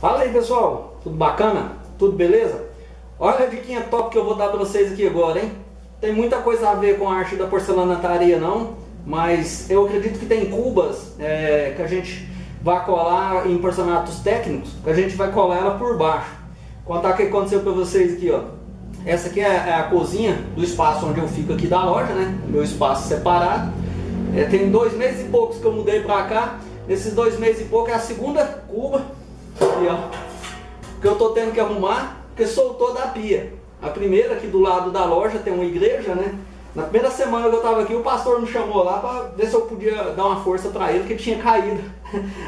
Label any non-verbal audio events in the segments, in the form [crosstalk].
Fala aí pessoal, tudo bacana? Tudo beleza? Olha a diquinha top que eu vou dar para vocês aqui agora, hein? Tem muita coisa a ver com a arte da porcelanataria não, mas eu acredito que tem cubas é, que a gente vai colar em porcelanatos técnicos, que a gente vai colar ela por baixo. Contar o que aconteceu para vocês aqui, ó. Essa aqui é, é a cozinha do espaço onde eu fico aqui da loja, né? Meu espaço separado. É, tem dois meses e poucos que eu mudei para cá. Nesses dois meses e pouco é a segunda cuba Aqui, ó. Que eu tô tendo que arrumar, porque soltou da pia. A primeira aqui do lado da loja tem uma igreja, né? Na primeira semana que eu tava aqui, o pastor me chamou lá para ver se eu podia dar uma força para ele, que tinha [laughs] caído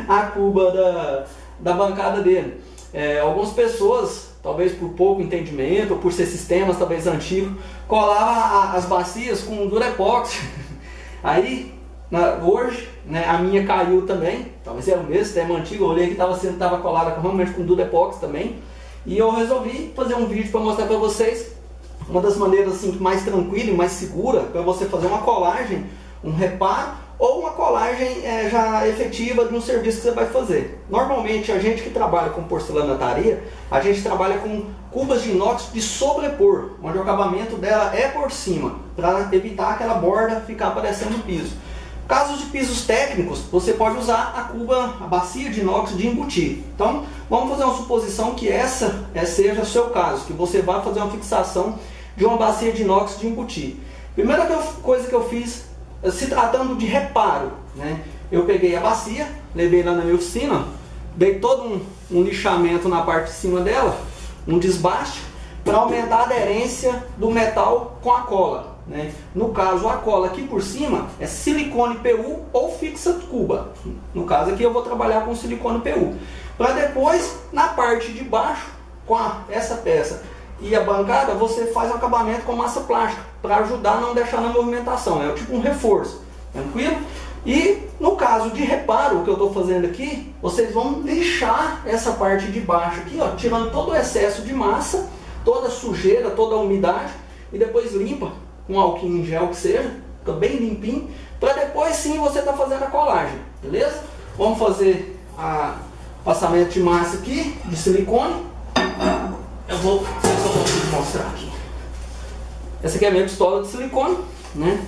a cuba da, da bancada dele. É, algumas pessoas, talvez por pouco entendimento, ou por ser sistemas talvez antigos, colavam as bacias com durepox. [laughs] Aí na, hoje, né, a minha caiu também, talvez era o mesmo sistema antigo, eu olhei que estava sendo tava colada realmente com Durepox também. E eu resolvi fazer um vídeo para mostrar para vocês uma das maneiras assim, mais tranquila e mais segura para você fazer uma colagem, um reparo ou uma colagem é, já efetiva de um serviço que você vai fazer. Normalmente a gente que trabalha com porcelanataria, a gente trabalha com cubas de inox de sobrepor, onde o acabamento dela é por cima, para evitar aquela borda ficar aparecendo no piso. Casos de pisos técnicos, você pode usar a cuba, a bacia de inox de embutir. Então, vamos fazer uma suposição que essa é, seja o seu caso, que você vai fazer uma fixação de uma bacia de inox de embutir. Primeira coisa que eu fiz, eh, se tratando de reparo, né? eu peguei a bacia, levei lá na minha oficina, dei todo um, um lixamento na parte de cima dela, um desbaste, para aumentar a aderência do metal com a cola. Né? No caso, a cola aqui por cima é silicone PU ou fixa cuba. No caso aqui eu vou trabalhar com silicone PU. Para depois, na parte de baixo, com a, essa peça e a bancada, você faz o acabamento com massa plástica para ajudar a não deixar na movimentação. É tipo um reforço. Tranquilo? E no caso de reparo, que eu estou fazendo aqui, vocês vão lixar essa parte de baixo aqui, ó, tirando todo o excesso de massa, toda a sujeira, toda a umidade, e depois limpa com álcool em gel que seja, fica bem limpinho, para depois sim você tá fazendo a colagem, beleza? Vamos fazer a passamento de massa aqui, de silicone. Eu vou eu consigo mostrar aqui. Essa aqui é a minha pistola de silicone, né?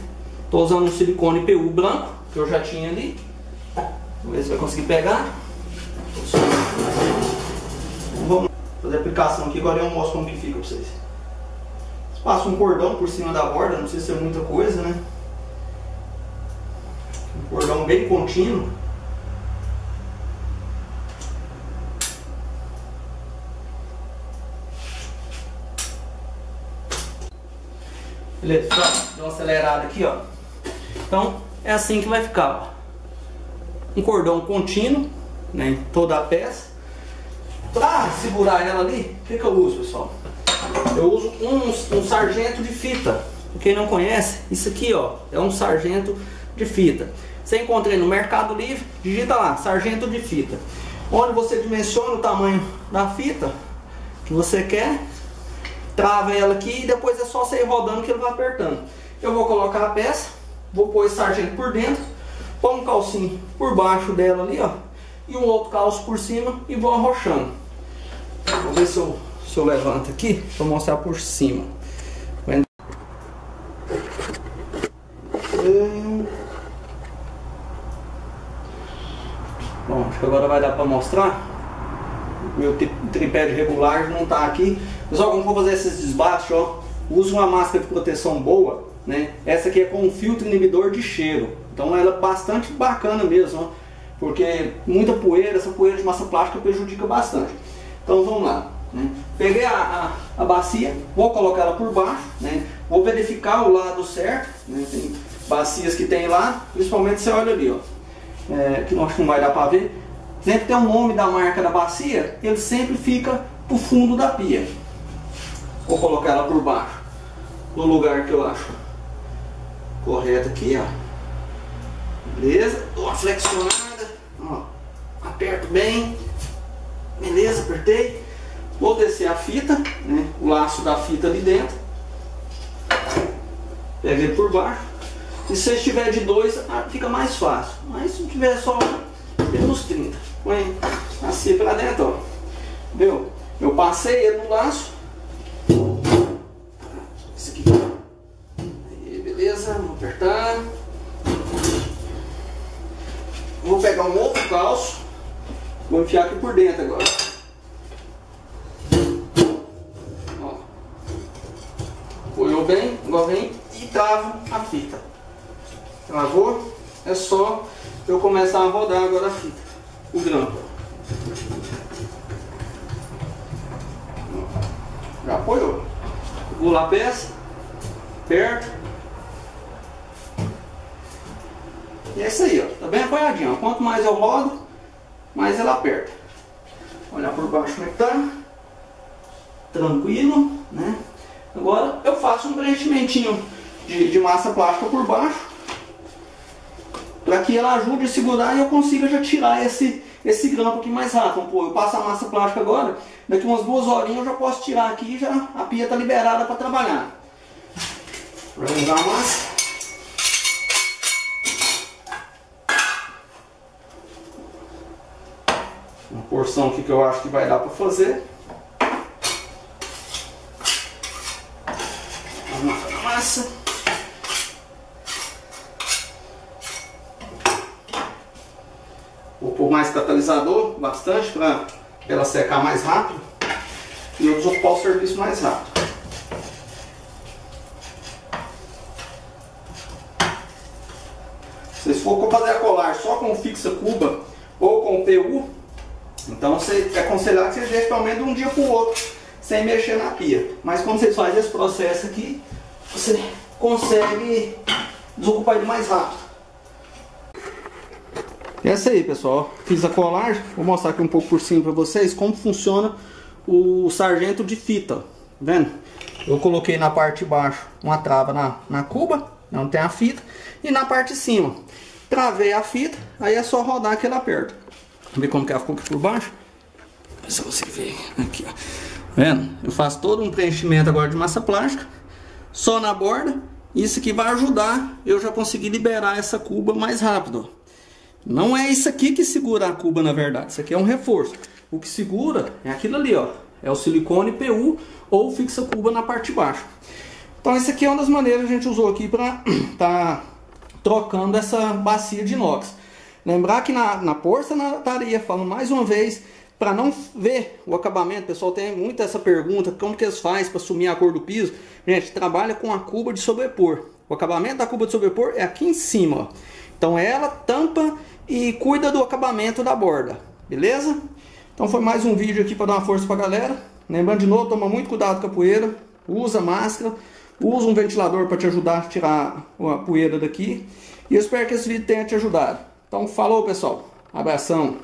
Estou usando um silicone PU branco, que eu já tinha ali. Vamos ver se vai conseguir pegar. Vamos fazer a aplicação aqui, agora eu mostro como que fica para vocês. Passa um cordão por cima da borda, não sei se é muita coisa, né? Um cordão bem contínuo. Beleza, ó, deu uma acelerada aqui, ó. Então, é assim que vai ficar, ó. Um cordão contínuo, né, em toda a peça. Para segurar ela ali, o que, que eu uso, pessoal? Eu uso um, um sargento de fita. Quem não conhece, isso aqui ó, é um sargento de fita. Você encontrei no Mercado Livre, digita lá, sargento de fita. Onde você dimensiona o tamanho da fita que você quer, trava ela aqui e depois é só você ir rodando que ele vai apertando. Eu vou colocar a peça, vou pôr esse sargento por dentro, pôr um calcinho por baixo dela ali, ó, e um outro calço por cima e vou arrochando. Vou ver se eu se eu levanto aqui, vou mostrar por cima. Bom, acho que agora vai dar para mostrar. Meu tripé de regulagem não está aqui. Pessoal, como for fazer esses desbaixos, ó, use uma máscara de proteção boa. Né? Essa aqui é com filtro inibidor de cheiro. Então ela é bastante bacana mesmo, ó, porque muita poeira, essa poeira de massa plástica prejudica bastante. Então vamos lá. Né? Peguei a, a, a, bacia, vou colocar ela por baixo, né? vou verificar o lado certo. Né? Tem bacias que tem lá, principalmente você olha ali, ó, é, que nós não vai dar para ver. Sempre tem o nome da marca da bacia, ele sempre fica pro fundo da pia. Vou colocar ela por baixo, no lugar que eu acho correto aqui, ó. Beleza? Dou uma flexionada, ó. aperto bem. Beleza, apertei. Vou descer a fita, né, o laço da fita ali dentro. Pega ele por baixo. E se estiver de dois, ah, fica mais fácil. Mas se tiver só menos 30, põe assim para dentro, ó. Viu? Eu passei ele no laço. Esse aqui. Aí, beleza, vou apertar. Vou pegar um outro calço. Vou enfiar aqui por dentro agora. Ó. Apoiou bem, agora vem e trava a fita. Travou? É só eu começar a rodar agora a fita. O grampo. Já apoiou. Pula a peça. Aperta. E é isso aí, ó. Tá bem apoiadinho. Ó. Quanto mais eu rodo, mais ela aperta. Olhar por baixo como é que tá. Tranquilo, né? Agora eu faço um preenchimentinho de, de massa plástica por baixo. Para que ela ajude a segurar e eu consiga já tirar esse, esse grampo aqui mais rápido. Pô, eu passo a massa plástica agora, daqui umas duas horinhas eu já posso tirar aqui e já a pia está liberada para trabalhar. Vamos usar a massa. Uma porção aqui que eu acho que vai dar para fazer. Vamos na massa. Pôr mais catalisador, bastante, para ela secar mais rápido. E eu desocupar o serviço mais rápido. Se for fazer a colar só com fixa cuba ou com PU, então é aconselhado que você deixe pelo menos um dia para o outro, sem mexer na pia. Mas quando você faz esse processo aqui, você consegue desocupar ele mais rápido. Essa aí, pessoal. Fiz a colagem. Vou mostrar aqui um pouco por cima para vocês como funciona o sargento de fita. Tá vendo? Eu coloquei na parte de baixo uma trava na, na cuba, não tem a fita, e na parte de cima. Travei a fita, aí é só rodar que ela aperta. Vamos ver como que ela ficou aqui por baixo. Se você ver aqui, ó. Vendo? Eu faço todo um preenchimento agora de massa plástica, só na borda. Isso aqui vai ajudar eu já conseguir liberar essa cuba mais rápido. Ó. Não é isso aqui que segura a cuba, na verdade. Isso aqui é um reforço. O que segura é aquilo ali, ó. É o silicone PU ou fixa cuba na parte de baixo. Então, essa aqui é uma das maneiras que a gente usou aqui para [clears throat] tá trocando essa bacia de inox. Lembrar que na, na porcelanaria, falando mais uma vez, para não ver o acabamento, pessoal tem muita essa pergunta, como que eles fazem para sumir a cor do piso? Gente, trabalha com a cuba de sobrepor. O acabamento da cuba de sobrepor é aqui em cima, ó. Então ela tampa e cuida do acabamento da borda, beleza? Então foi mais um vídeo aqui para dar uma força para a galera. Lembrando de novo, toma muito cuidado com a poeira, usa máscara, usa um ventilador para te ajudar a tirar a poeira daqui. E eu espero que esse vídeo tenha te ajudado. Então falou pessoal, abração!